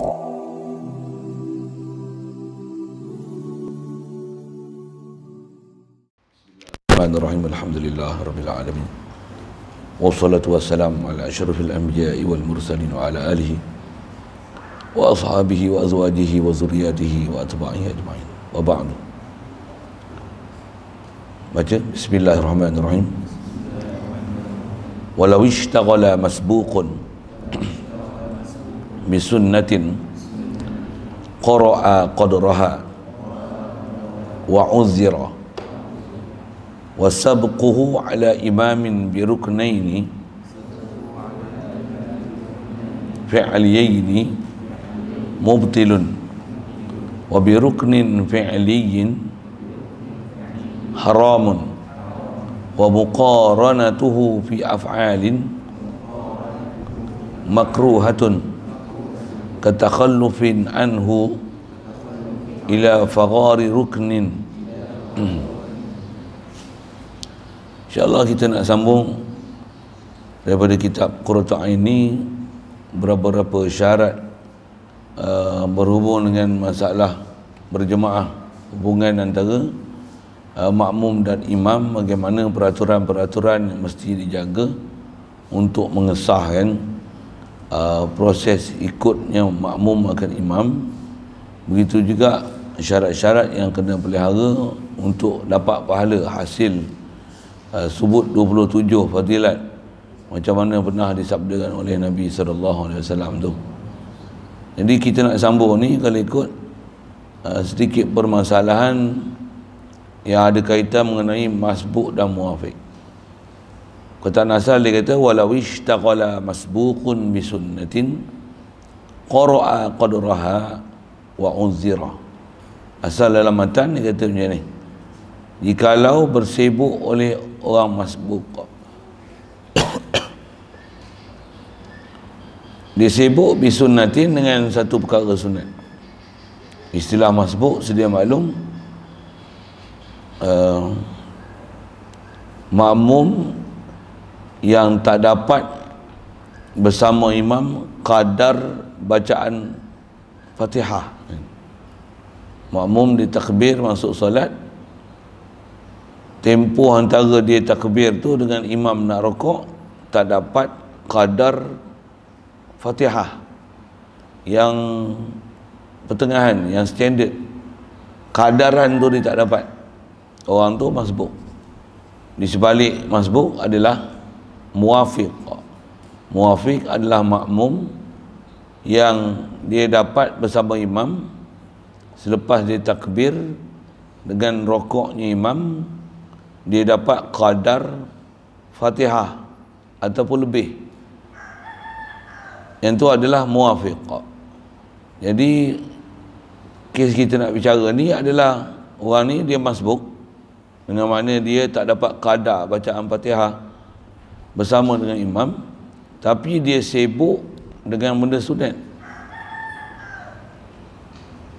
Bismillahirrahmanirrahim. Alhamdulillah rabbil alamin. Wassalatu wassalamu ala asyrafil anbiya'i wal mursalin wa ala alihi wa ashabihi wa azwajihi wa zurriyatihi wa atba'ihi ajma'in. Wa ba'du. Baca Bismillahirrahmanirrahim. Walau ishtaghala masbuqun bisunnatin qara'a qadraha wa uzira وسبقه على إمام بركنين فعليين مبطل وبركن فعلي حرام ومقارنته في أفعال مكروهة katakhallufin anhu ila فغار ruknin hmm. insyaAllah kita nak sambung daripada kitab Qurata ini beberapa syarat uh, berhubung dengan masalah berjemaah hubungan antara uh, makmum dan imam bagaimana peraturan-peraturan yang mesti dijaga untuk mengesahkan? Uh, proses ikutnya makmum akan imam begitu juga syarat-syarat yang kena pelihara untuk dapat pahala hasil uh, subut 27 fadilat macam mana pernah disabdakan oleh Nabi sallallahu alaihi wasallam tu. Jadi kita nak sambung ni kalau ikut uh, sedikit permasalahan yang ada kaitan mengenai masbuk dan muafiq. Kata Nasal dia kata walau ishtaqala masbuqun bi sunnatin qara'a qadraha wa unzira. Asal dalam matan dia kata macam ni. Jikalau bersibuk oleh orang masbuk dia sibuk bisunnatin dengan satu perkara sunat istilah masbuk sedia maklum uh, makmum yang tak dapat bersama imam kadar bacaan fatihah. Makmum ditakbir masuk solat tempoh antara dia takbir tu dengan imam nak rokok tak dapat kadar fatihah. Yang pertengahan yang standard kadaran tu dia tak dapat. Orang tu masbuk. Di sebalik masbuk adalah muafiq. Muafiq adalah makmum yang dia dapat bersama imam selepas dia takbir dengan rokoknya imam dia dapat kadar fatihah ataupun lebih. Yang tu adalah muafiq. Jadi kes kita nak bicara ni adalah orang ni dia masbuk. Dengan mana dia tak dapat kadar bacaan fatihah bersama dengan imam tapi dia sibuk dengan benda sunat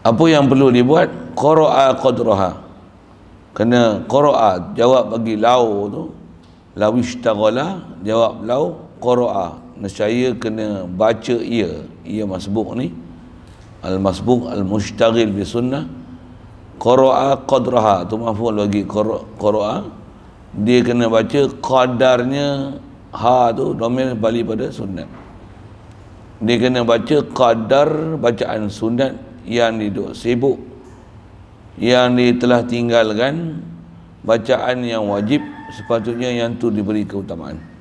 apa yang perlu dibuat? Qara'a qadraha. Kena qara'a jawab bagi lau tu. Lawishtaghala jawab lau qara'a. Nescaya kena baca ia. Ia masbuk ni. Al masbuk al mushtaghil bi sunnah. Qara'a qadraha. Tu maful bagi qara'a dia kena baca qadarnya ha tu domain balik pada sunat dia kena baca qadar bacaan sunat yang duduk sibuk yang dia telah tinggalkan bacaan yang wajib sepatutnya yang tu diberi keutamaan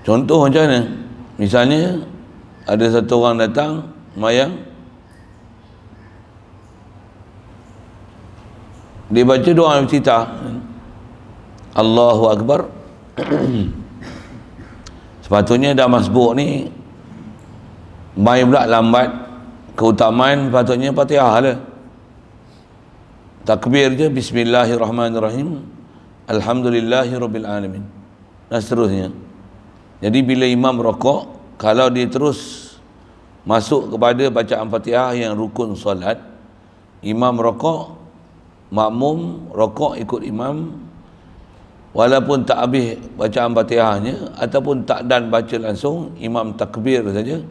Contoh macam mana? Misalnya ada satu orang datang mayang dia baca doa iftitah Allahu Akbar. Sepatutnya dah masbuk ni mai pula lambat keutamaan patutnya fatihah lah. Takbir je bismillahirrahmanirrahim. Alhamdulillahirrabbilalamin dan seterusnya. Jadi bila imam rokok, kalau dia terus masuk kepada bacaan Fatihah yang rukun solat, imam rokok, makmum rokok ikut imam, walaupun tak habis bacaan Fatihahnya ataupun tak dan baca langsung, imam takbir saja,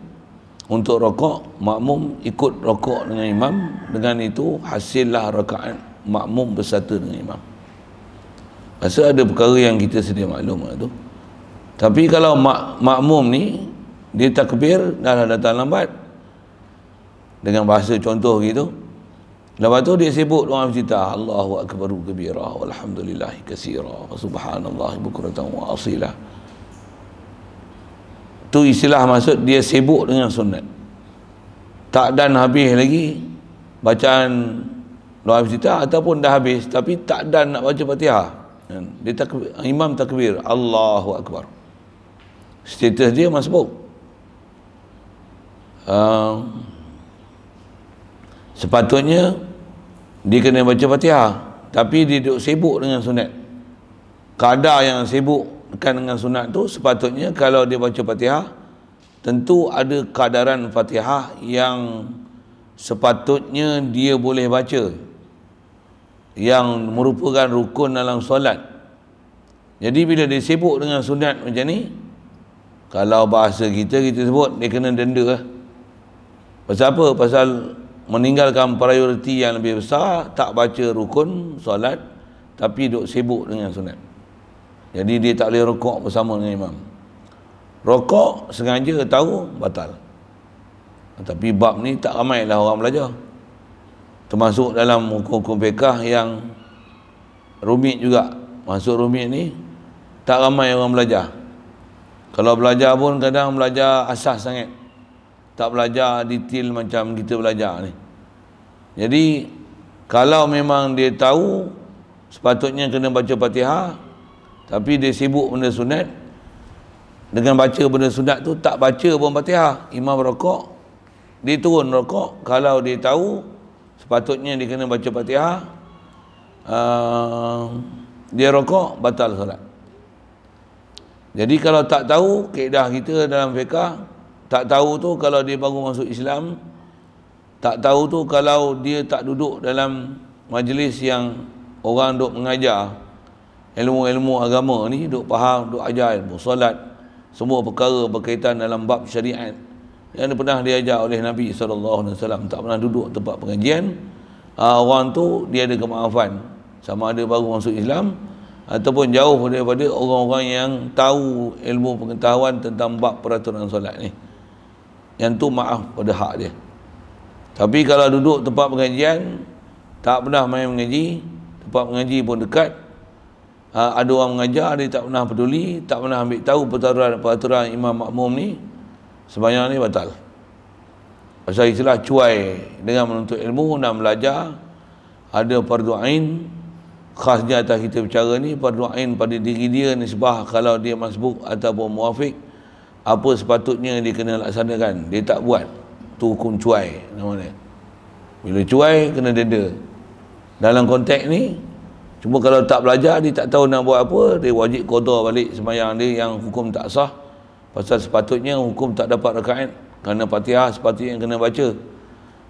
untuk rokok makmum ikut rokok dengan imam dengan itu hasillah rakaat makmum bersatu dengan imam Masa ada perkara yang kita sedia maklum lah tu. Tapi kalau mak, makmum ni dia takbir dah datang lambat dengan bahasa contoh gitu. Lepas tu dia sibuk doa cerita Allahu akbar kabira walhamdulillah katsira subhanallah bukratan wa asila. Tu istilah maksud dia sibuk dengan sunat. Tak dan habis lagi bacaan doa cerita ataupun dah habis tapi tak dan nak baca Fatihah. Dia takbir, imam takbir Allahu akbar. Status dia masbuk. Uh, sepatutnya dia kena baca Fatihah tapi dia duduk sibuk dengan sunat. Kadar yang sibuk kan dengan sunat tu sepatutnya kalau dia baca Fatihah tentu ada kadaran Fatihah yang sepatutnya dia boleh baca yang merupakan rukun dalam solat jadi bila dia sibuk dengan sunat macam ni kalau bahasa kita kita sebut dia kena denda lah. pasal apa? pasal meninggalkan prioriti yang lebih besar tak baca rukun solat tapi duk sibuk dengan sunat. Jadi dia tak boleh rokok bersama dengan imam. Rokok sengaja tahu batal. Tapi bab ni tak ramai lah orang belajar. Termasuk dalam hukum-hukum fiqah yang rumit juga. Masuk rumit ni tak ramai orang belajar. Kalau belajar pun kadang belajar asas sangat tak belajar detail macam kita belajar ni. Jadi kalau memang dia tahu sepatutnya kena baca fatihah. Tapi dia sibuk benda sunat dengan baca benda sunat tu tak baca pun fatihah. Imam rokok dia turun rokok. Kalau dia tahu sepatutnya dia kena baca fatihah. Uh, dia rokok batal solat. Jadi kalau tak tahu keedah kita dalam fiqah tak tahu tu kalau dia baru masuk Islam tak tahu tu kalau dia tak duduk dalam majlis yang orang duk mengajar. Ilmu-ilmu agama ni duk faham duk ajar ilmu solat. Semua perkara berkaitan dalam bab syariat. Yang pernah diajar oleh Nabi SAW tak pernah duduk tempat pengajian uh, orang tu dia ada kemaafan. Sama ada baru masuk Islam ataupun jauh daripada orang-orang yang tahu ilmu pengetahuan tentang bab peraturan solat ni yang tu maaf pada hak dia. Tapi kalau duduk tempat pengajian tak pernah main mengaji tempat mengaji pun dekat. Uh, ada orang mengajar dia tak pernah peduli tak pernah ambil tahu peraturan, peraturan imam makmum ni sebanyak ni batal. Pasal istilah cuai dengan menuntut ilmu dan belajar ada fardu ain khasnya atas kita bicara ni fardu ain pada diri dia nisbah kalau dia masbuk ataupun muafiq apa sepatutnya dia kena laksanakan? Dia tak buat tu hukum cuai nama dia. Bila cuai kena denda. Dalam konteks ni cuma kalau tak belajar dia tak tahu nak buat apa dia wajib qada balik sembahyang dia yang hukum tak sah. Pasal sepatutnya hukum tak dapat rakaat kerana Fatihah sepatutnya kena baca.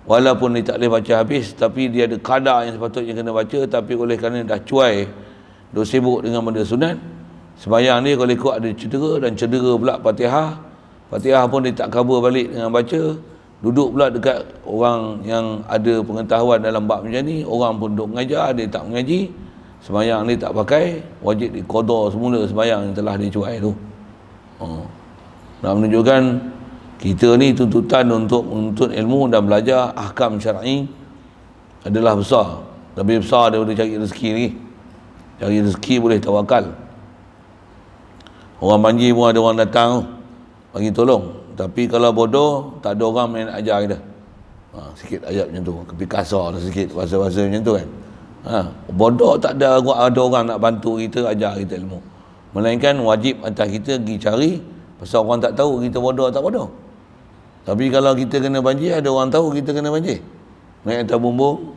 Walaupun dia tak boleh baca habis tapi dia ada kadar yang sepatutnya kena baca tapi oleh kerana dah cuai dah sibuk dengan benda sunat sembahyang dia kalau ikut ada cedera dan cedera pula Fatihah Fatihah pun dia tak cover balik dengan baca. Duduk pula dekat orang yang ada pengetahuan dalam bab macam ni orang pun duduk mengajar dia tak mengaji. Sembahyang dia tak pakai wajib dikodor semula sembahyang yang telah dicuai tu. Oh nak menunjukkan kita ni tuntutan untuk menuntut ilmu dan belajar ahkam syar'i adalah besar. Lebih besar daripada cari rezeki lagi. Cari rezeki boleh tawakal orang banjir pun ada orang datang bagi tolong. Tapi kalau bodoh tak ada orang main ajar kita. Ha, sikit ayat macam tu. Kepi kasar lah sikit bahasa-bahasa macam tu kan. Ha, bodoh tak ada, ada orang nak bantu kita ajar kita ilmu. Melainkan wajib atas kita pergi cari Pasal orang tak tahu kita bodoh tak bodoh. Tapi kalau kita kena banjir, ada orang tahu kita kena banjir. Naik atas bumbung,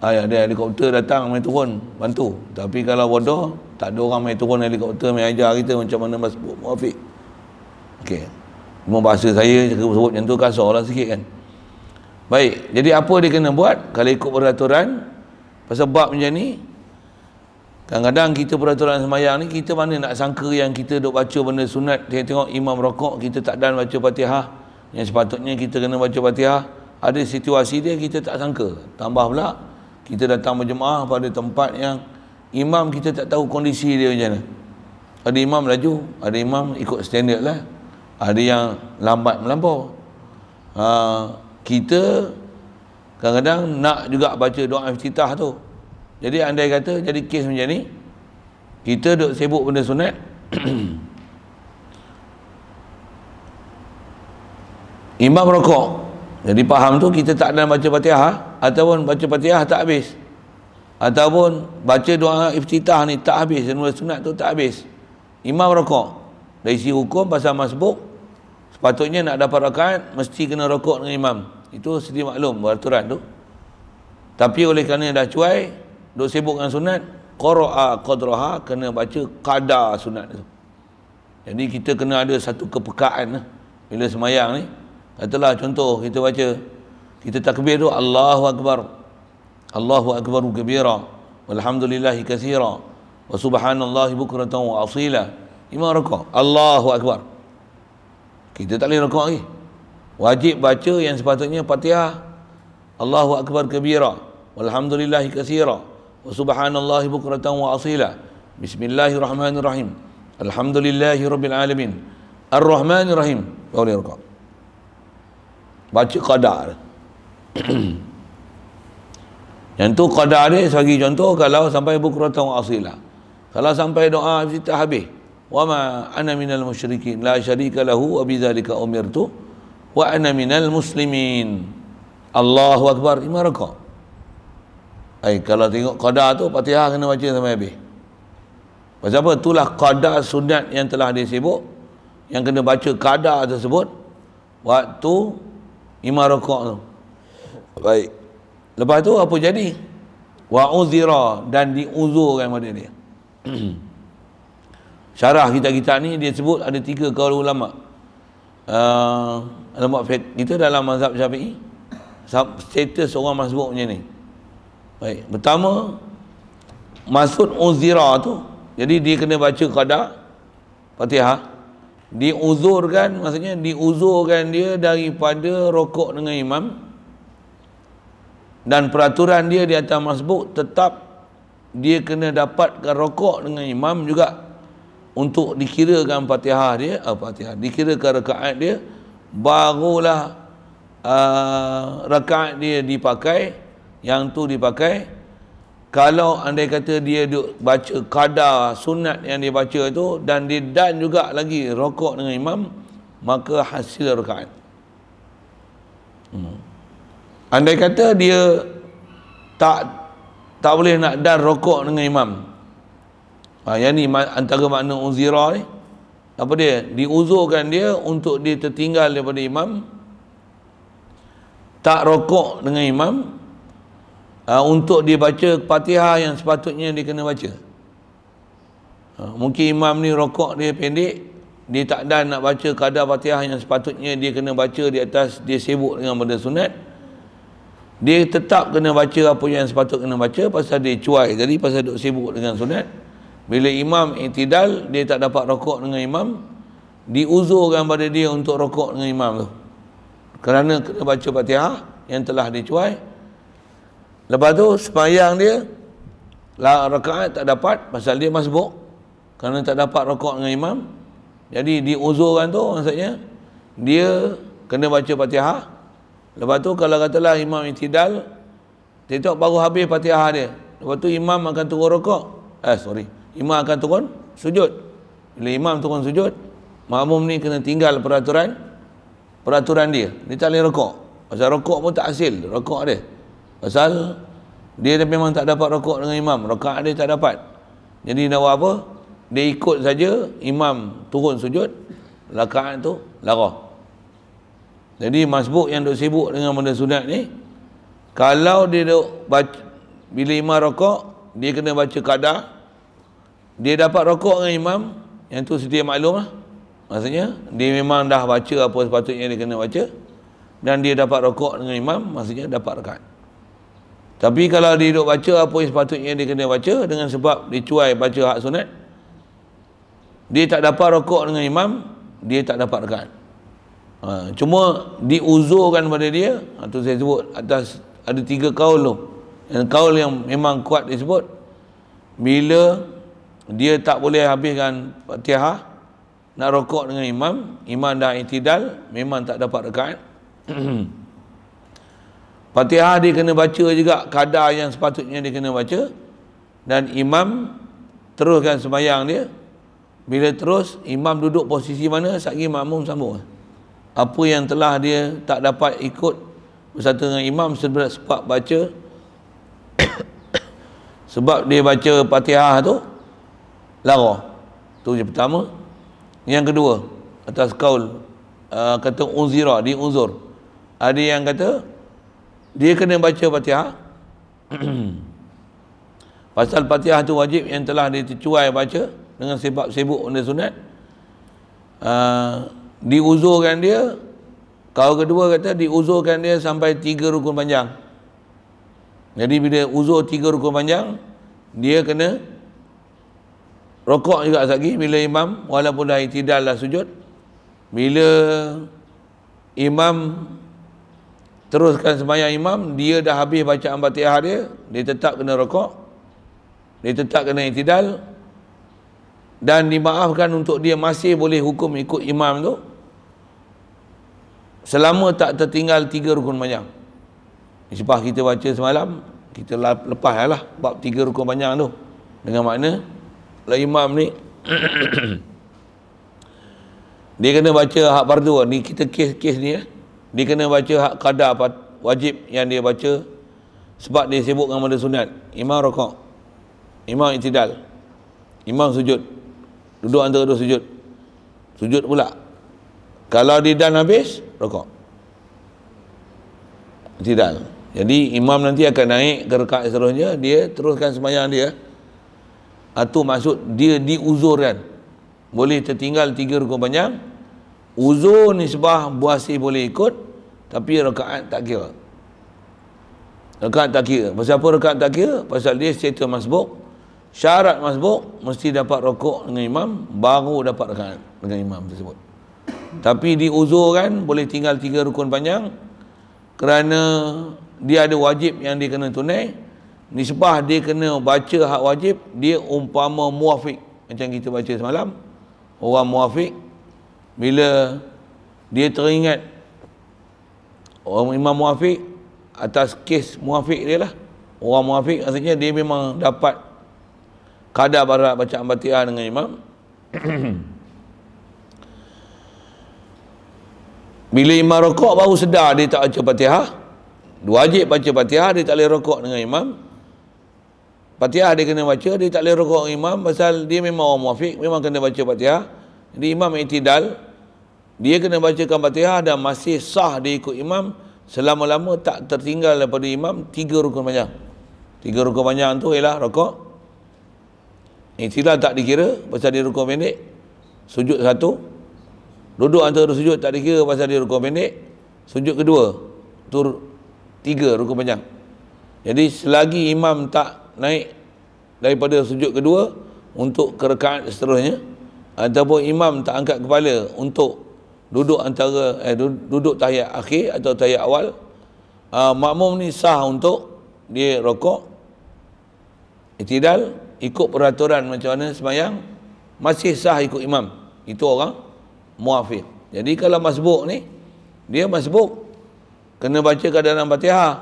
ada helikopter datang main turun, bantu. Tapi kalau bodoh, tak ada orang main turun helikopter main ajar kita macam mana masbuk muafiq. Okey. Cuma bahasa saya cakap sebut macam tu kasar lah sikit kan. Baik, jadi apa dia kena buat kalau ikut peraturan pasal bab macam ni Kadang-kadang kita peraturan semayang ni kita mana nak sangka yang kita duk baca benda sunat tengok, tengok imam rokok kita tak dan baca Fatihah yang sepatutnya kita kena baca Fatihah ada situasi dia kita tak sangka tambah pula kita datang berjemaah pada tempat yang imam kita tak tahu kondisi dia macam mana. Ada imam laju ada imam ikut standard lah. Ada yang lambat melampau. Ha, kita kadang-kadang nak juga baca doa iftitah tu. Jadi andai kata jadi kes macam ni kita duk sibuk benda sunat. Imam rokok. Jadi faham tu kita tak ada baca fatihah ataupun baca fatihah tak habis. Ataupun baca doa iftitah ni tak habis dan sunat tu tak habis. Imam rokok. Dari si hukum pasal masbuk sepatutnya nak dapat rakaat mesti kena rokok dengan imam. Itu sedia maklum beraturan tu. Tapi oleh kerana dah cuai duk sibuk dengan sunat qara'a qadraha kena baca qadar sunat tu. Jadi kita kena ada satu kepekaan lah. Bila semayang ni Katalah contoh kita baca kita takbir tu Allahu akbar. Allahu akbar kabira walhamdulillahi katsira wa subhanallahi bukratan wa asila. Imam rakaat. Allahu akbar. Kita tak boleh rakaat lagi. Wajib baca yang sepatutnya Fatihah. Allahu akbar kabira walhamdulillahi katsira wa subhanallahi bukratan wa asila. Bismillahirrahmanirrahim. Alhamdulillahi rabbil alamin. Ar-Rahmanirrahim. Boleh rakaat baca qadar yang tu qadar dia sebagai contoh kalau sampai bukratan asila. Kalau sampai doa kita habis. Wa ma ana minal musyrikin. La syarika lahu wa bidzalika umirtu wa ana minal muslimin. Allahu akbar. Lima rakaat ai kalau tengok qadar tu Fatihah kena baca sampai habis. Pasal apa? Itulah qadar sunat yang telah disebut yang kena baca qadar tersebut waktu Imam rokok tu. Baik. Lepas tu apa jadi? Wa uzira dan diuzurkan pada dia. Syarah kita-kita ni dia sebut ada tiga kaul ulama. Uh, ulama kita dalam mazhab Syafi'i status orang masbuk macam ni. Baik. Pertama maksud uzira tu jadi dia kena baca qada Fatihah diuzurkan maksudnya diuzurkan dia daripada rokok dengan imam dan peraturan dia di atas masbuk tetap dia kena dapatkan rokok dengan imam juga untuk dikirakan fatihah dia uh, fatihah dikirakan rakaat dia barulah uh, rakaat dia dipakai yang tu dipakai kalau andai kata dia duk baca kadar sunat yang dia baca tu dan dia dan juga lagi rokok dengan imam maka hasil rakaat hmm. Andai kata dia tak tak boleh nak dan rokok dengan imam. Ha, yang ni antara makna uzira ni. Apa dia? Diuzurkan dia untuk dia tertinggal daripada imam. Tak rokok dengan imam. Uh, untuk dia baca fatihah yang sepatutnya dia kena baca. Uh, mungkin imam ni rokok dia pendek. Dia tak dan nak baca kadar fatihah yang sepatutnya dia kena baca di atas dia sibuk dengan benda sunat dia tetap kena baca apa yang sepatut kena baca pasal dia cuai jadi pasal duk sibuk dengan sunat bila imam itidal dia tak dapat rokok dengan imam diuzurkan pada dia untuk rokok dengan imam tu kerana kena baca fatihah yang telah dicuai Lepas tu semayang dia lah rakaat tak dapat pasal dia masbuk kerana tak dapat rokok dengan imam. Jadi diuzurkan tu maksudnya dia kena baca Fatihah. Lepas tu kalau katalah imam itidal tidak baru habis Fatihah dia. Lepas tu imam akan turun rokok. Eh sorry. Imam akan turun sujud. Bila imam turun sujud, makmum ni kena tinggal peraturan peraturan dia. Dia tak boleh rokok. Pasal rokok pun tak hasil rokok dia. Pasal dia memang tak dapat rokok dengan imam. Rakaat dia tak dapat. Jadi nak buat apa? Dia ikut saja imam turun sujud. Rakaat tu larah. Jadi masbuk yang duk sibuk dengan benda sunat ni kalau dia duk baca bila imam rokok dia kena baca kadar dia dapat rokok dengan imam yang tu sedia maklum lah maksudnya dia memang dah baca apa sepatutnya dia kena baca dan dia dapat rokok dengan imam maksudnya dapat rakaat tapi kalau dia duduk baca apa yang sepatutnya dia kena baca dengan sebab dia cuai baca hak sunat, dia tak dapat rokok dengan imam, dia tak dapat rakaat. Ha, cuma diuzurkan pada dia atau saya sebut atas ada tiga kaul tu. Yang kaul yang memang kuat disebut bila dia tak boleh habiskan fatihah nak rokok dengan imam imam dah itidal memang tak dapat rekaat. Fatihah dia kena baca juga kadar yang sepatutnya dia kena baca. Dan imam teruskan sembahyang dia. Bila terus imam duduk posisi mana satgi makmum sambung apa yang telah dia tak dapat ikut bersatu dengan imam sebab baca? Sebab dia baca Fatihah tu lara tu yang pertama. Yang kedua atas kaul uh, kata unzira di unzur ada yang kata dia kena baca Fatihah. Pasal Fatihah tu wajib yang telah dia tercuai baca dengan sebab sibuk benda sunat. Uh, diuzurkan dia kau kedua kata diuzurkan dia sampai tiga rukun panjang. Jadi bila uzur tiga rukun panjang dia kena rokok juga lagi bila imam walaupun dah itidal dah sujud bila imam teruskan sembahyang imam dia dah habis bacaan fatihah dia dia tetap kena rokok dia tetap kena itidal dan dimaafkan untuk dia masih boleh hukum ikut imam tu selama tak tertinggal tiga rukun panjang. Sebab kita baca semalam kita lepas lah bab tiga rukun panjang tu. Dengan makna lah imam ni dia kena baca hak fardu. Ni kita kes-kes ni ya. dia kena baca hak qadar wajib yang dia baca sebab dia sibuk dengan benda sunat. Imam rokok imam itidal imam sujud. Duduk antara dua sujud. Sujud pula. Kalau dia dan habis rokok. Tidak. Jadi imam nanti akan naik ke rekat seterusnya dia teruskan sembahyang dia. Atau maksud dia diuzurkan. Boleh tertinggal tiga rukun panjang. Uzur nisbah buasi boleh ikut tapi rakaat tak kira. Rakaat tak kira. Pasal apa rakaat tak kira? Pasal dia status masbuk syarat masbuk mesti dapat rokok dengan imam baru dapat rakaat dengan imam tersebut tapi diuzurkan boleh tinggal tiga rukun panjang. Kerana dia ada wajib yang dia kena tunai. Nisbah dia kena baca hak wajib dia umpama muafiq. Macam kita baca semalam orang muafiq bila dia teringat orang imam muafiq atas kes muafiq dia lah. Orang muafiq maksudnya dia memang dapat kadar barat bacaan Fatihah dengan imam bila imam rokok baru sedar dia tak baca Fatihah. Wajib baca Fatihah dia tak boleh rokok dengan imam. Fatihah dia kena baca dia tak boleh rokok dengan imam pasal dia memang orang muafiq memang kena baca Fatihah. Jadi imam itidal dia kena bacakan Fatihah dan masih sah dia ikut imam. Selama-lama tak tertinggal daripada imam tiga rukun panjang. Tiga rukun panjang tu ialah rokok. Iktilal tak dikira pasal dia rukun pendek. Sujud satu. Duduk antara sujud tak dikira pasal dia rukun pendek. Sujud kedua. Tur tiga rukun panjang. Jadi selagi imam tak naik daripada sujud kedua untuk kerekaan seterusnya ataupun imam tak angkat kepala untuk duduk antara eh, duduk tahiyat akhir atau tahiyat awal uh, makmum ni sah untuk dia rokok itidal ikut peraturan macam mana semayang masih sah ikut imam itu orang muafir jadi kalau masbuk ni dia masbuk. Kena baca keadaan fatihah.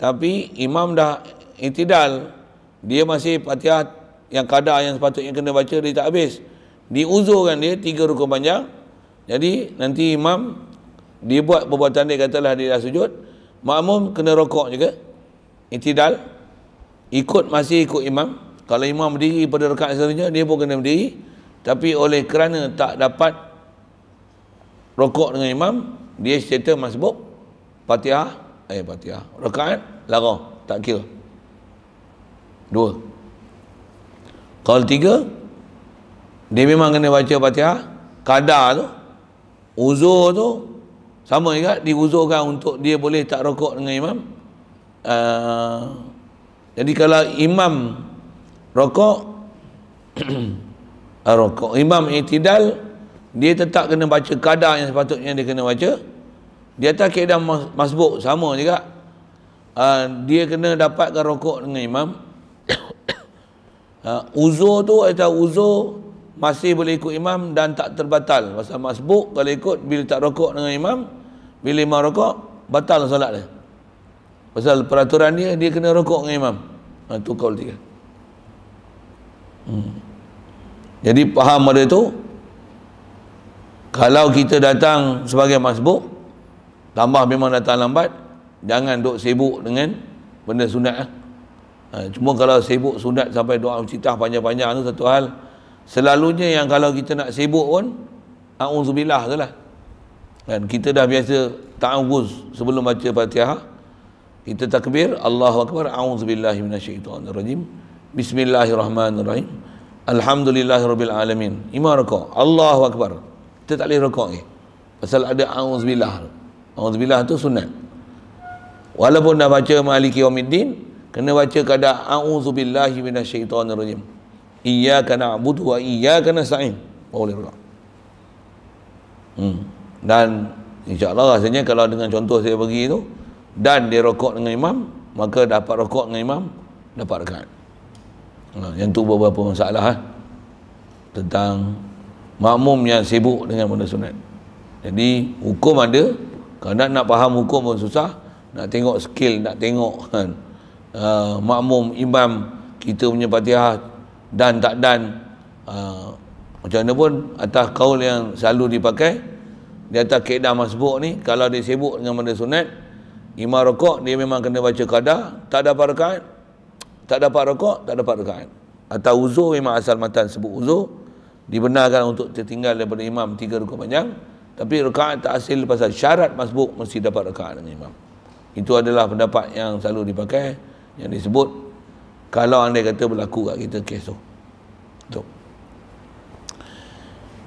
Tapi imam dah itidal. Dia masih fatihah yang kadar yang sepatutnya kena baca dia tak habis. Diuzurkan dia tiga rukun panjang. Jadi nanti imam dia buat perbuatan dia katalah dia dah sujud. Makmum kena rokok juga. Itidal. Ikut masih ikut imam. Kalau imam berdiri pada rakaat seterusnya dia pun kena berdiri. Tapi oleh kerana tak dapat rokok dengan imam dia cerita masbuk fatihah eh fatihah rakaat lara tak kira. Dua. Kalau tiga dia memang kena baca fatihah kadar tu uzur tu sama juga diuzurkan untuk dia boleh tak rokok dengan imam. Uh, jadi kalau imam rokok ah, rokok. Imam itidal dia tetap kena baca kadar yang sepatutnya dia kena baca. Di atas keadaan masbuk sama juga. Uh, dia kena dapatkan rokok dengan imam. Uh, uzur tu atau uzur masih boleh ikut imam dan tak terbatal. Pasal masbuk kalau ikut bila tak rokok dengan imam bila imam rokok batal solat dia. Pasal peraturan dia dia kena rokok dengan imam. Ha, tu tiga. Hmm. jadi faham ada tu kalau kita datang sebagai masbuk tambah memang datang lambat jangan duk sibuk dengan benda sunat lah. ha, cuma kalau sibuk sunat sampai doa citah panjang-panjang tu satu hal. Selalunya yang kalau kita nak sibuk pun a'udzubillah tu lah. Kan kita dah biasa ta'awuz sebelum baca fatihah kita takbir Allahu Akbar a'udzubillahi minasyaitanirrajim bismillahirrahmanirrahim. Alhamdulillahirabbil alamin. Imam rakaat Allahu Akbar kita tak boleh rakaat lagi. Pasal ada a'udzubillah a'udzubillah tu sunat. Walaupun dah baca maliki yaumiddin kena baca kada a'udzubillahi minasyaitanirrajim iyyaka na'budu wa iyyaka nasta'in. Boleh juga hmm. dan insyaallah rasanya kalau dengan contoh saya bagi tu dan dia rokok dengan imam maka dapat rokok dengan imam dapat rakaat. Ha, yang tu beberapa masalah ha? tentang makmum yang sibuk dengan benda sunat. Jadi hukum ada. Kalau nak faham hukum pun susah. Nak tengok skill nak tengok kan uh, makmum imam kita punya fatihah dan tak dan uh, macam mana pun atas kaul yang selalu dipakai di atas keadaan masbuk ni kalau dia sibuk dengan benda sunat imam rokok dia memang kena baca kadar tak dapat rakaat tak dapat rokok tak dapat rakaat. Atau uzur memang asal matan sebut uzur dibenarkan untuk tertinggal daripada imam tiga rukun panjang. Tapi rakaat tak hasil pasal syarat masbuk mesti dapat rakaat dengan imam. Itu adalah pendapat yang selalu dipakai yang disebut kalau anda kata berlaku kat kita kes tu tu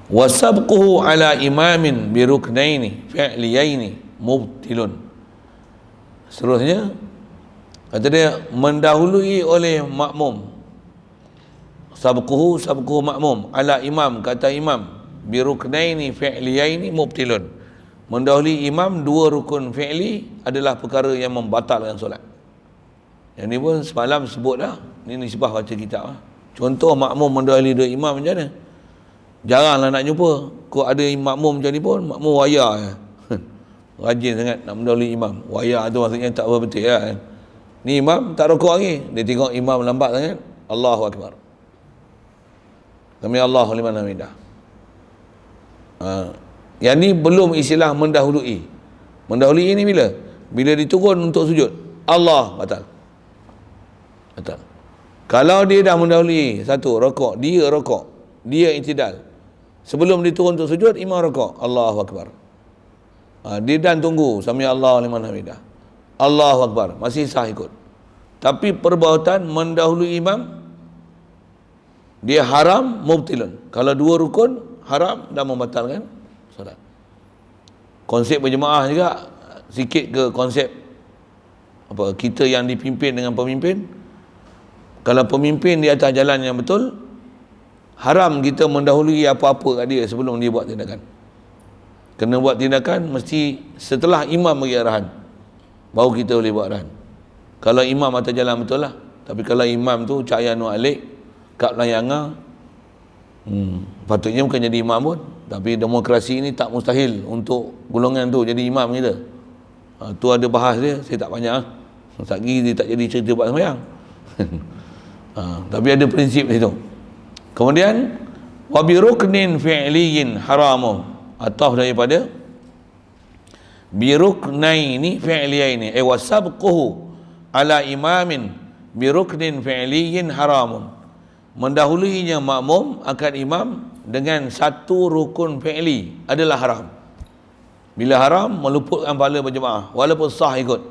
wasabquhu ala imamin bi ruknaini fi'liyaini mubtilun. Seterusnya kata dia mendahului oleh makmum sabquhu sabquhu makmum ala imam kata imam bi ruknaini fi'liyaini mubtilun mendahului imam dua rukun fi'li adalah perkara yang membatalkan solat yang ni pun semalam sebut dah. Ni nisbah baca kitab lah. Contoh makmum mendahului dua imam macam mana? Jaranglah nak jumpa. Kau ada makmum macam ni pun, makmum waya ya. Rajin sangat nak mendahului imam. Waya tu maksudnya tak apa betul ya. Ni imam tak rokok lagi. Dia tengok imam lambat sangat. Allahu Akbar. Kami Allah liman hamidah. Ha. Yang ni belum istilah mendahului. Mendahului ini bila? Bila diturun untuk sujud. Allah batal. Betul. Kalau dia dah mendahului satu rokok, dia rokok, dia intidal. Sebelum dia turun untuk sujud, imam rokok. Allahu Akbar. Ha, dia dan tunggu. Sami Allah liman hamidah. Allahu Akbar. Masih sah ikut. Tapi perbuatan mendahului imam, dia haram mubtilun. Kalau dua rukun, haram dan membatalkan solat. Konsep berjemaah juga, sikit ke konsep apa kita yang dipimpin dengan pemimpin, kalau pemimpin di atas jalan yang betul haram kita mendahului apa-apa kat dia sebelum dia buat tindakan kena buat tindakan mesti setelah imam bagi arahan baru kita boleh buat arahan kalau imam atas jalan betul lah tapi kalau imam tu cahaya nu alik kat layanga hmm, patutnya bukan jadi imam pun. Tapi demokrasi ini tak mustahil untuk golongan tu jadi imam kita. Ha, tu ada bahas dia saya tak banyak lah. Sagi dia tak jadi cerita buat semayang ha, tapi ada prinsip itu kemudian wabi ruknin fi'liyin haramu. Atau daripada biruknaini fi'liyaini eh wasabquhu ala imamin biruknin fi'liyin haramun mendahuluinya makmum akan imam dengan satu rukun fi'li adalah haram. Bila haram meluputkan pahala berjemaah walaupun sah ikut.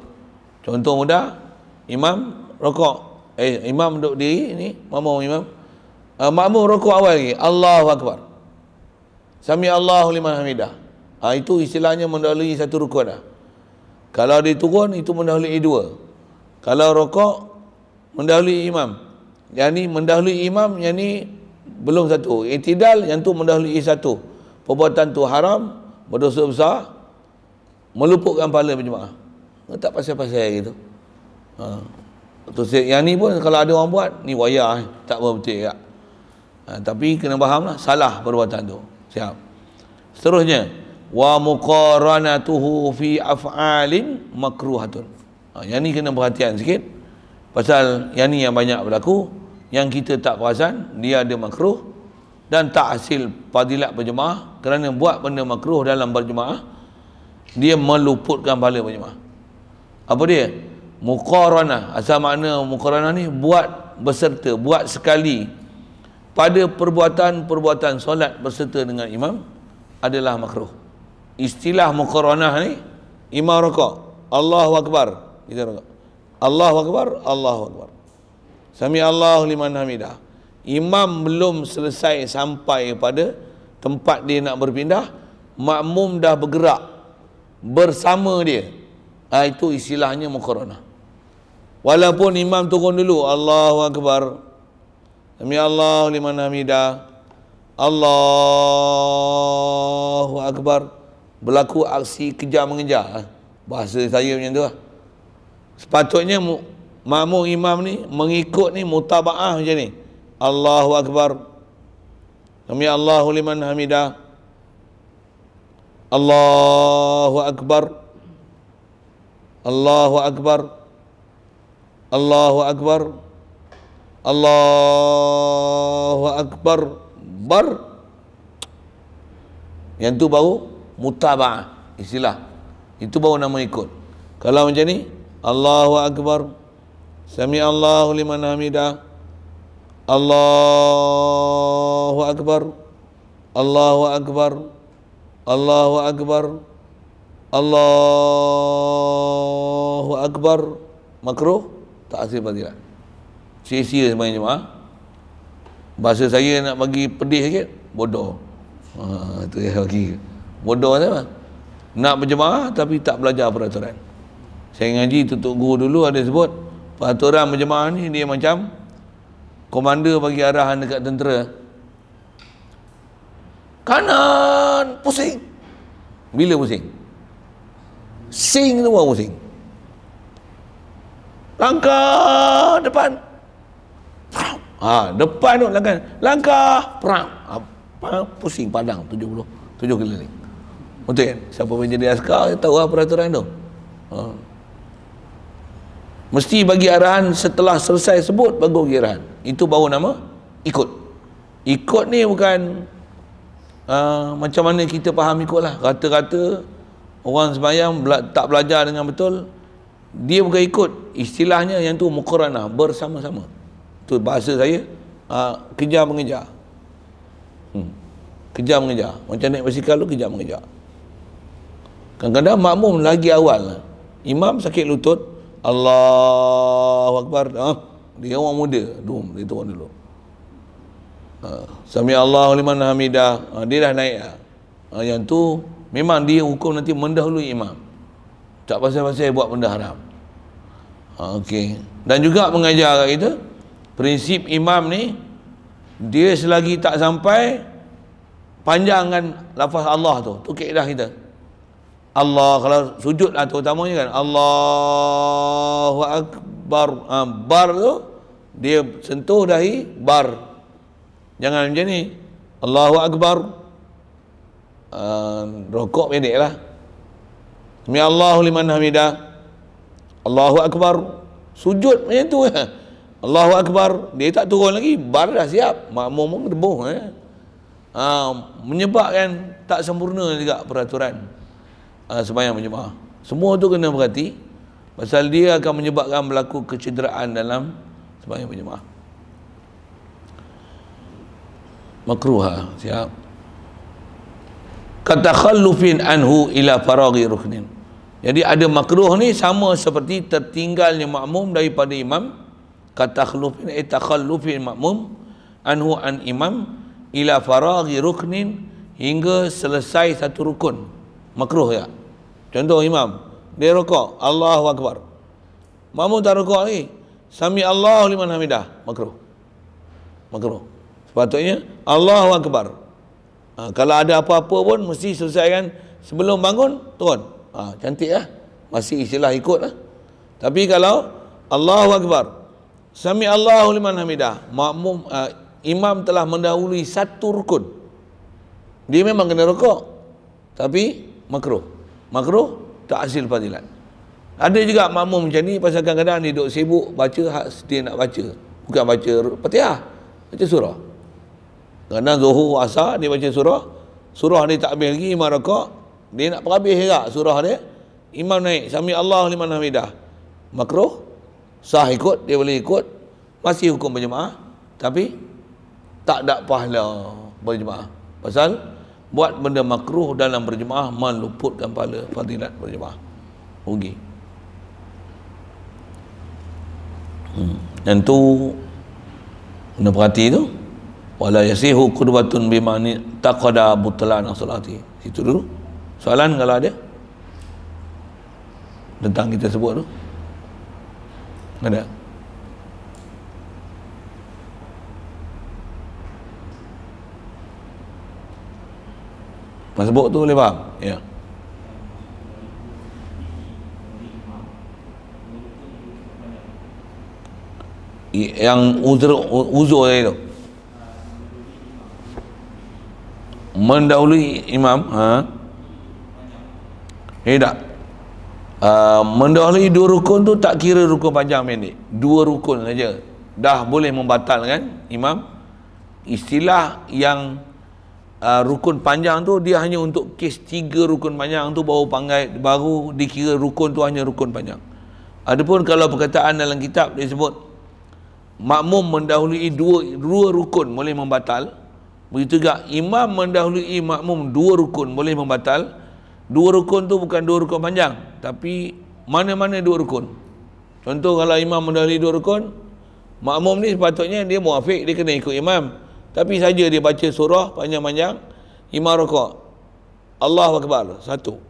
Contoh mudah imam rokok. Eh imam duduk diri ni makmum imam. Uh, makmum rukuk awal lagi Allahu akbar. Sami Allahu liman hamidah. Ha, itu istilahnya mendahului satu rukuk dah kalau dia turun itu mendahului dua. Kalau rukuk mendahului imam yang ni mendahului imam yang ni belum satu. Itidal yang tu mendahului satu. Perbuatan tu haram berdosa besar meluputkan pahala berjemaah. Tak pasal-pasal gitu. Ha. Terus yang ni pun kalau ada orang buat ni wayah eh. tak apa betul ya. Ha, tapi kena faham lah salah perbuatan tu. Siap. Seterusnya wa muqaranatuhu fi af'alin makruhatun. Ha, yang ni kena perhatian sikit. Pasal yang ni yang banyak berlaku yang kita tak perasan dia ada makruh dan tak hasil fadilat berjemaah. Kerana buat benda makruh dalam berjemaah dia meluputkan pahala berjemaah. Apa dia? Muqaranah. Asal makna muqaranah ni buat berserta buat sekali. Pada perbuatan-perbuatan solat berserta dengan imam adalah makruh. Istilah muqaranah ni imam rakaat Allahu akbar. Kita rakaat Allahu akbar Allahu akbar sami Allahu liman hamidah imam belum selesai sampai pada tempat dia nak berpindah makmum dah bergerak bersama dia ha, itu istilahnya muqaranah Walaupun imam turun dulu Allahu akbar. Sami Allah liman hamidah. Allahu akbar. Berlaku aksi kejar mengejar. Bahasa saya macam tu lah. Sepatutnya makmum imam ni mengikut ni mutabaah macam ni. Allahu akbar. Sami Allahu liman hamidah. Allahu akbar. Allahu akbar. Allahu Akbar Allahu Akbar bar yang tu baru mutaba'ah istilah itu baru nama ikut kalau macam ni Allahu Akbar Sami Allahu liman hamidah. Allahu Akbar. Allahu Akbar. Allahu Akbar. Allahu Akbar. Makruh? Tak hasil fadilat sia-sia sebenarnya jemaah bahasa saya nak bagi pedih sikit bodoh. Ha, tu ya bagi. Bodoh apa nak berjemaah tapi tak belajar peraturan. Saya ngaji tutup guru dulu ada sebut peraturan berjemaah ni dia macam komander bagi arahan dekat tentera. Kanan pusing. Bila pusing? Sing tu baru pusing. Langkah depan. Ha, depan tu langkah. Langkah. Perang. Ha, pusing padang 70 7 keliling. Betul kan? Siapa yang jadi askar tahu apa peraturan tu. Ha. Mesti bagi arahan setelah selesai sebut bagi arahan. Itu baru nama ikut. Ikut ni bukan uh, macam mana kita faham ikut lah. Kata-kata orang sembahyang tak belajar dengan betul dia bukan ikut. Istilahnya yang tu muqaranah bersama-sama. Tu bahasa saya uh, kejar mengejar. Hmm. kejar mengejar. Macam naik basikal tu kejar mengejar. Kadang-kadang makmum lagi awal. Imam sakit lutut Allahu Akbar. Ah, dia orang muda. Dum dia turun dulu. Uh, Sami Allahu liman hamidah. Uh, dia dah naik uh, yang tu memang dia hukum nanti mendahului imam. Tak pasal-pasal buat benda haram. Ha, okey. Dan juga mengajar kita prinsip imam ni dia selagi tak sampai panjangkan lafaz Allah tu. Tu kaedah kita Allah kalau sujud lah terutamanya kan Allahu Akbar ha, bar tu dia sentuh dahi bar jangan macam ni Allahu Akbar uh, rokok pendek lah Mi Allahu liman hamidah. Allahu Akbar. Sujud macam tu. Eh. Allahu Akbar. Dia tak turun lagi. Bar dah siap. Makmum pun debuh. Eh. Ha, menyebabkan tak sempurna juga peraturan ha, sembahyang berjemaah. Semua tu kena berhati. Pasal dia akan menyebabkan berlaku kecederaan dalam sembahyang berjemaah. Makruha. Siap. Kata khallufin anhu ila faraghi ruknin. Jadi ada makruh ni sama seperti tertinggalnya makmum daripada imam kata khalufin ay takhallufin makmum anhu an imam ila faraghi ruknin hingga selesai satu rukun makruh ya contoh imam dia rukuk Allahu akbar makmum tak rukuk lagi sami Allahu liman hamidah makruh makruh sepatutnya Allahu akbar Ha, kalau ada apa-apa pun mesti selesaikan sebelum bangun turun. Ha, cantik lah. Masih istilah ikut lah. Tapi kalau Allahu Akbar. Sami Allahu liman hamidah. Makmum uh, imam telah mendahului satu rukun. Dia memang kena rukuk. Tapi makruh. Makruh tak hasil fadilat. Ada juga makmum macam ni pasal kadang-kadang dia duduk sibuk baca hak dia nak baca. Bukan baca Fatihah. Baca surah. Kadang zuhur asar dia baca surah. Surah dia tak habis lagi imam rokok. Dia nak perhabis juga surah dia. Imam naik. Sami Allah liman hamidah. Makruh. Sah ikut. Dia boleh ikut. Masih hukum berjemaah. Tapi tak ada pahala berjemaah. Pasal buat benda makruh dalam berjemaah meluputkan pahala fadilat berjemaah. Rugi. Hmm. Dan tu kena perhati tu wala yasihu qudwatun bimani taqada butlan salati itu dulu soalan kalau ada tentang kita sebut tu ada Mas sebut tu boleh faham? Ya. Yang uzur uzur itu. Mendahului imam ha? Tak? Uh, mendahului dua rukun tu tak kira rukun panjang pendek. Dua rukun saja. Dah boleh membatalkan imam. Istilah yang uh, rukun panjang tu dia hanya untuk kes tiga rukun panjang tu baru panggil baru dikira rukun tu hanya rukun panjang adapun kalau perkataan dalam kitab dia sebut makmum mendahului dua dua rukun boleh membatal Begitu juga imam mendahului makmum dua rukun boleh membatal. Dua rukun tu bukan dua rukun panjang, tapi mana-mana dua rukun. Contoh kalau imam mendahului dua rukun, makmum ni sepatutnya dia muafiq, dia kena ikut imam. Tapi saja dia baca surah panjang-panjang, imam rukuk. Allah Akbar, satu.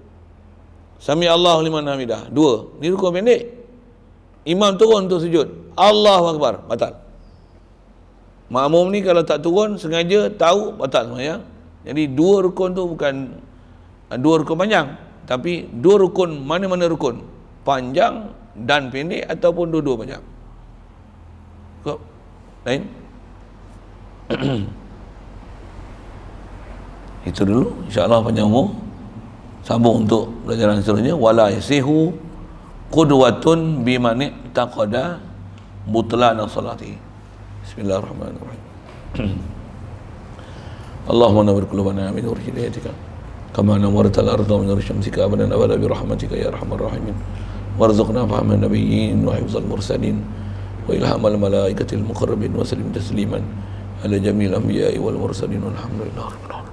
Sami Allah liman hamidah, dua. Ni rukun pendek. Imam turun untuk sujud. Allah Akbar, batal. Makmum ni kalau tak turun sengaja tahu batal sembahyang. Jadi dua rukun tu bukan ah, dua rukun panjang, tapi dua rukun mana-mana rukun, panjang dan pendek ataupun dua-dua panjang. Lain? Itu dulu insya-Allah panjang umur. Sambung untuk pelajaran seterusnya wala yasihu qudwatun bimani taqada butlan salati. بسم الله الرحمن الرحيم اللهم نور قلوبنا من نور هدايتك كما نورت الارض من نور شمسك ابدا ابدا برحمتك يا ارحم الراحمين وارزقنا فهم النبيين وحفظ المرسلين والهام الملائكه المقربين وسلم تسليما ala jamil anbiya'i wal mursalin walhamdulillah rabbil alamin.